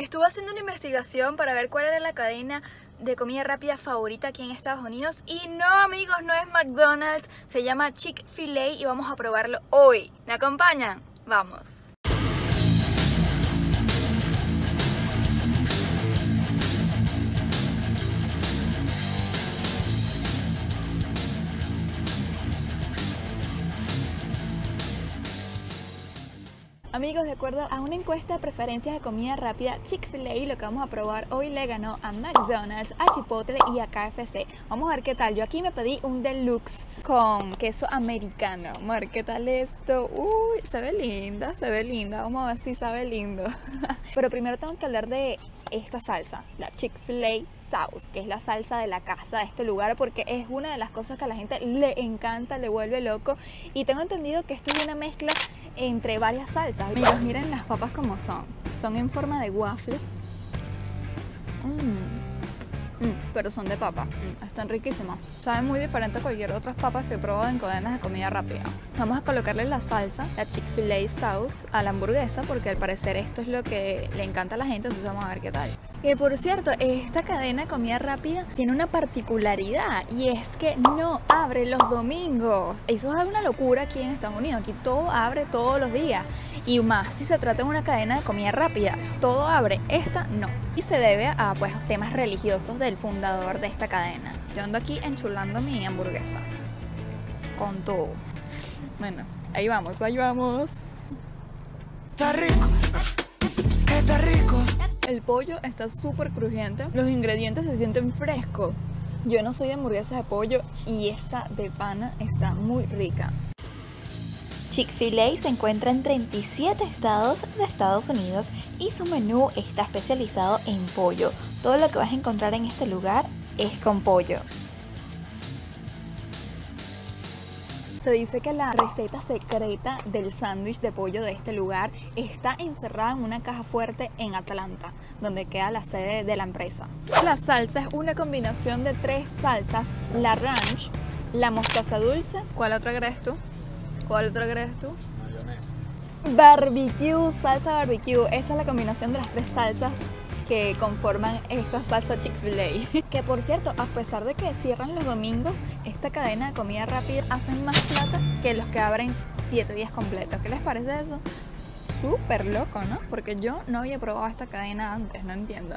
Estuve haciendo una investigación para ver cuál era la cadena de comida rápida favorita aquí en Estados Unidos y no amigos, no es McDonald's, se llama Chick-fil-A y vamos a probarlo hoy. ¿Me acompañan? Vamos. Amigos, de acuerdo a una encuesta de preferencias de comida rápida, Chick-fil-A lo que vamos a probar hoy le ganó a McDonald's, a Chipotle y a KFC. Vamos a ver qué tal. Yo aquí me pedí un deluxe con queso americano. Vamos a ver qué tal esto. Uy, se ve linda, se ve linda. Vamos a ver si sabe lindo. Pero primero tengo que hablar de esta salsa, la Chick-fil-A Sauce, que es la salsa de la casa de este lugar, porque es una de las cosas que a la gente le encanta, le vuelve loco. Y tengo entendido que esto es una mezcla entre varias salsas. Amigos, miren las papas como son. Son en forma de waffle. Mm. Mm, pero son de papa. Mm, están riquísimas. Saben muy diferente a cualquier otras papas que he probado en cadenas de comida rápida. Vamos a colocarle la salsa, la Chick-fil-A sauce, a la hamburguesa porque al parecer esto es lo que le encanta a la gente. Entonces vamos a ver qué tal. Que por cierto, esta cadena de comida rápida tiene una particularidad y es que no abre los domingos. Eso es una locura aquí en Estados Unidos. Aquí todo abre todos los días. Y más si se trata de una cadena de comida rápida, todo abre, esta no. Y se debe a pues temas religiosos del fundador de esta cadena. Yo ando aquí enchulando mi hamburguesa. Con todo. Bueno, ahí vamos, ahí vamos. Está rico. Está rico. El pollo está súper crujiente, los ingredientes se sienten frescos. Yo no soy de hamburguesas de pollo y esta de pana está muy rica. Chick-fil-A se encuentra en 37 estados de Estados Unidos y su menú está especializado en pollo. Todo lo que vas a encontrar en este lugar es con pollo. Se dice que la receta secreta del sándwich de pollo de este lugar está encerrada en una caja fuerte en Atlanta, donde queda la sede de la empresa. La salsa es una combinación de tres salsas, la ranch, la mostaza dulce, ¿cuál otra crees tú? ¿Cuál otra crees tú? Barbecue, salsa barbecue, esa es la combinación de las tres salsas que conforman esta salsa Chick-fil-A. Que por cierto, a pesar de que cierran los domingos, esta cadena de comida rápida hacen más plata que los que abren 7 días completos. ¿Qué les parece eso? Súper loco, ¿no? Porque yo no había probado esta cadena antes, no entiendo.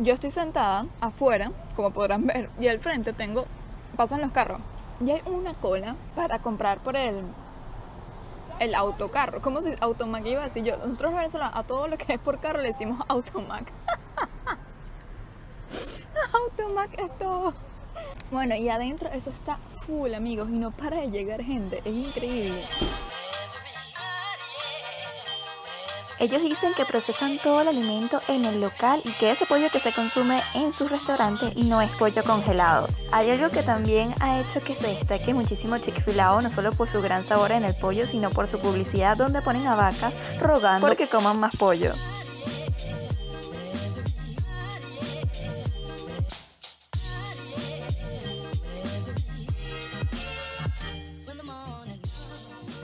Yo estoy sentada afuera, como podrán ver, y al frente tengo, pasan los carros. Y hay una cola para comprar por el el autocarro. ¿Cómo se automac iba a decir yo? Nosotros a todo lo que es por carro le decimos automac. automac es todo. Bueno, y adentro eso está full, amigos, y no para de llegar gente. Es increíble. Ellos dicen que procesan todo el alimento en el local y que ese pollo que se consume en sus restaurantes no es pollo congelado. Hay algo que también ha hecho que se destaque muchísimo Chick-fil-A no solo por su gran sabor en el pollo, sino por su publicidad donde ponen a vacas rogando que coman más pollo.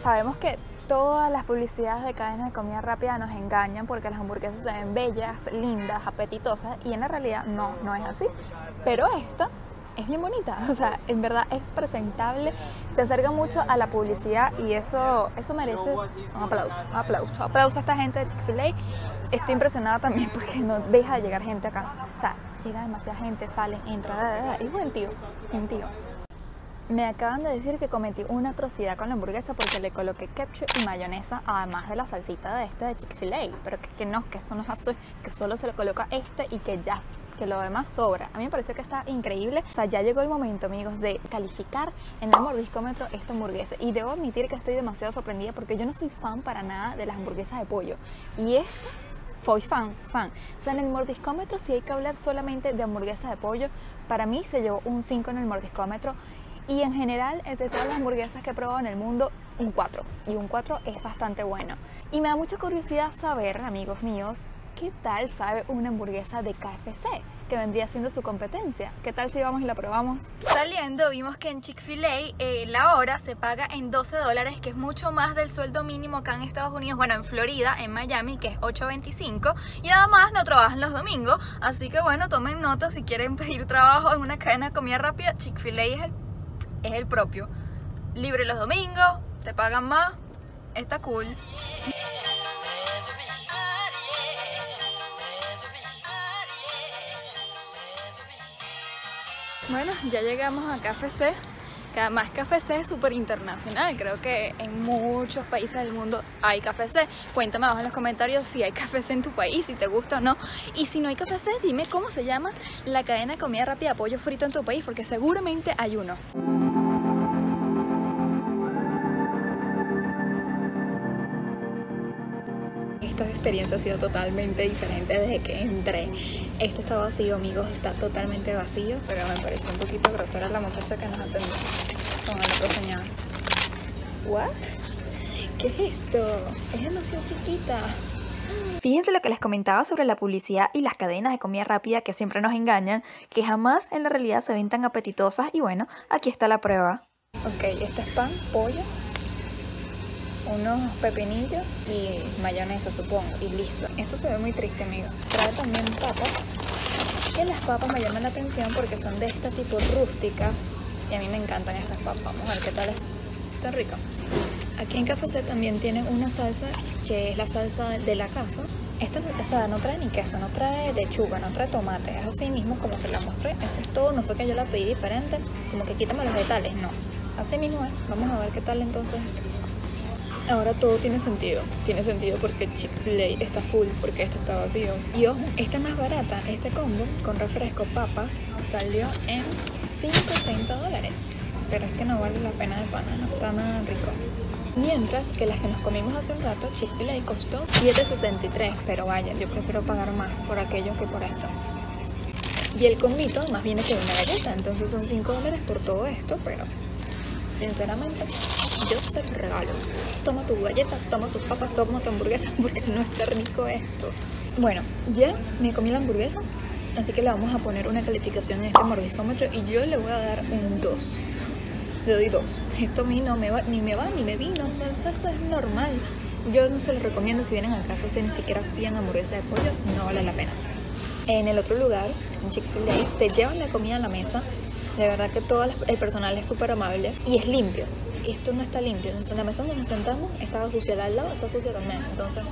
Sabemos que todas las publicidades de cadenas de comida rápida nos engañan porque las hamburguesas se ven bellas, lindas, apetitosas y en la realidad no, no es así. Pero esta es bien bonita, o sea, en verdad es presentable, se acerca mucho a la publicidad y eso, eso merece un aplauso, aplauso, aplauso a esta gente de Chick-fil-A. Estoy impresionada también porque no deja de llegar gente acá, o sea, llega demasiada gente, sale, entra, es buen tío, buen tío. Me acaban de decir que cometí una atrocidad con la hamburguesa porque le coloqué ketchup y mayonesa además de la salsita de este de Chick-fil-A, pero que, no, que eso no es así, que solo se le coloca este y que ya, que lo demás sobra. A mí me pareció que está increíble. O sea, ya llegó el momento, amigos, de calificar en el mordiscómetro esta hamburguesa. Y debo admitir que estoy demasiado sorprendida porque yo no soy fan para nada de las hamburguesas de pollo. Y esta soy fan, fan. O sea, en el mordiscómetro, si hay que hablar solamente de hamburguesas de pollo, para mí se llevó un 5 en el mordiscómetro y en general, entre todas las hamburguesas que he probado en el mundo, un 4. Y un 4 es bastante bueno. Y me da mucha curiosidad saber, amigos míos, ¿qué tal sabe una hamburguesa de KFC? Que vendría siendo su competencia. ¿Qué tal si vamos y la probamos? Saliendo vimos que en Chick-fil-A eh, la hora se paga en 12 dólares, que es mucho más del sueldo mínimo acá en Estados Unidos, bueno, en Florida, en Miami, que es 8.25. Y además no trabajan los domingos, así que bueno, tomen nota si quieren pedir trabajo en una cadena de comida rápida, Chick-fil-A es el, es el propio. Libre los domingos, te pagan más, está cool. Bueno, ya llegamos a KFC, además KFC es súper internacional, creo que en muchos países del mundo hay KFC. Cuéntame abajo en los comentarios si hay KFC en tu país, si te gusta o no. Y si no hay KFC, dime cómo se llama la cadena de comida rápida pollo frito en tu país, porque seguramente hay uno. Esta experiencia ha sido totalmente diferente desde que entré. Esto está vacío, amigos, está totalmente vacío, pero me pareció un poquito grosera la muchacha que nos atendió con el otro señor. ¿What? ¿Qué es esto? Es demasiado chiquita. Fíjense lo que les comentaba sobre la publicidad y las cadenas de comida rápida que siempre nos engañan, que jamás en la realidad se ven tan apetitosas y bueno, aquí está la prueba. Ok, este es pan, pollo, unos pepinillos y mayonesa supongo y listo. Esto se ve muy triste amigo. Trae también papas. Que las papas me llaman la atención porque son de este tipo rústicas y a mí me encantan estas papas. Vamos a ver qué tal es. Está rico. Aquí en Café también tienen una salsa que es la salsa de la casa. Esto o sea, no trae ni queso, no trae lechuga, no trae tomate. Es así mismo como se la mostré. Eso es todo. No fue que yo la pedí diferente. Como que quítame los detalles. No. Así mismo es. Vamos a ver qué tal entonces Ahora todo tiene sentido. Tiene sentido porque Chick-fil-A está full, porque esto está vacío. Y ojo, esta más barata, este combo con refresco papas, salió en 5.30 dólares. Pero es que no vale la pena de pana, no está nada rico. Mientras que las que nos comimos hace un rato, Chick-fil-A costó 7.63. Pero vaya, yo prefiero pagar más por aquello que por esto. Y el combito más viene que una galleta, entonces son 5 dólares por todo esto, pero sinceramente yo se lo regalo. Toma tu galleta, toma tus papas, toma tu hamburguesa porque no está rico esto. Bueno, ya me comí la hamburguesa, así que le vamos a poner una calificación en este mordiscómetro y yo le voy a dar un 2. Le doy 2. Esto a mí no me va, ni me va, ni me vino, o sea, eso es normal. Yo no se lo recomiendo si vienen al café, ni siquiera pidan hamburguesa de pollo, no vale la pena. En el otro lugar, en Chick-fil-A, te llevan la comida a la mesa. De verdad que todo el personal es súper amable y es limpio esto no está limpio. Entonces, en la mesa donde nos sentamos estaba sucia, al lado está sucia también. Entonces,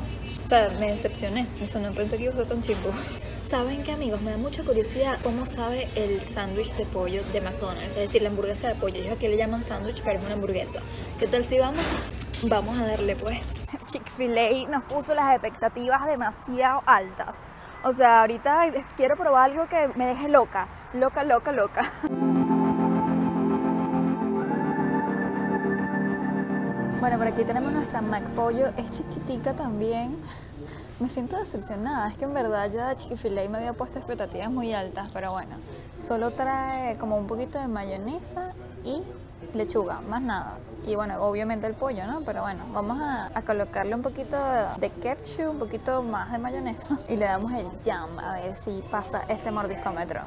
o sea, me decepcioné. Eso no pensé que iba a ser tan chico. ¿Saben qué, amigos? Me da mucha curiosidad cómo sabe el sándwich de pollo de McDonald's. Es decir, la hamburguesa de pollo. Ellos aquí le llaman sándwich, pero es una hamburguesa. ¿Qué tal si vamos? Vamos a darle, pues. Chick-fil-A nos puso las expectativas demasiado altas. O sea, ahorita quiero probar algo que me deje loca. Loca, loca, loca. Bueno, por aquí tenemos nuestra McPollo. Es chiquitita también. Me siento decepcionada. Es que en verdad ya Chick-fil-A me había puesto expectativas muy altas, pero bueno. Solo trae como un poquito de mayonesa y lechuga, más nada. Y bueno, obviamente el pollo, ¿no? Pero bueno, vamos a, colocarle un poquito de ketchup, un poquito más de mayonesa y le damos el jam a ver si pasa este mordiscómetro.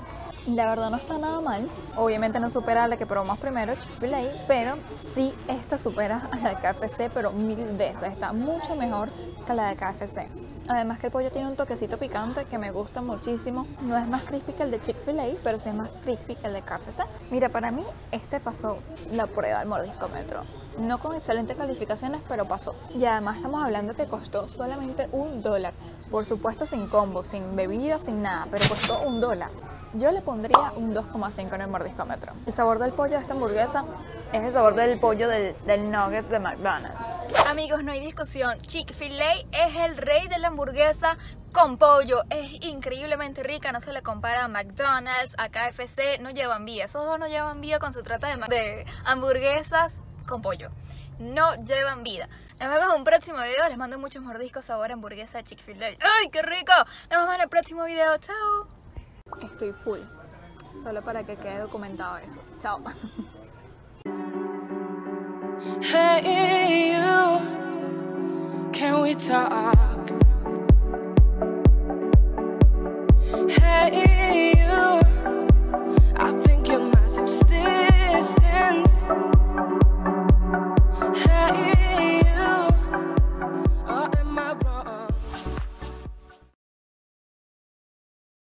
La verdad no está nada mal. Obviamente no supera a la que probamos primero, Chick-fil-A, pero sí esta supera a la de KFC, pero mil veces. Está mucho mejor que la de KFC. Además que el pollo tiene un toquecito picante que me gusta muchísimo. No es más crispy que el de Chick-fil-A, pero sí es más crispy que el de KFC. Mira, para mí este pasó la prueba del mordiscómetro. No con excelentes calificaciones, pero pasó. Y además estamos hablando que costó solamente un dólar. Por supuesto sin combo, sin bebida, sin nada, pero costó un dólar. Yo le pondría un 2,5 en el mordiscómetro. El sabor del pollo de esta hamburguesa es el sabor del pollo del, del nugget de McDonald's. Amigos, no hay discusión. Chick-fil-A es el rey de la hamburguesa con pollo. Es increíblemente rica, no se le compara a McDonald's, a KFC, no llevan vía. Esos dos no llevan vida cuando se trata de, de hamburguesas con pollo. No llevan vida. Nos vemos en un próximo video. Les mando muchos mordiscos sabor a hamburguesa Chick-fil-A. ¡Ay, qué rico! Nos vemos en el próximo video. ¡Chao! Estoy full. Solo para que quede documentado eso. Chao. Hey, can we talk?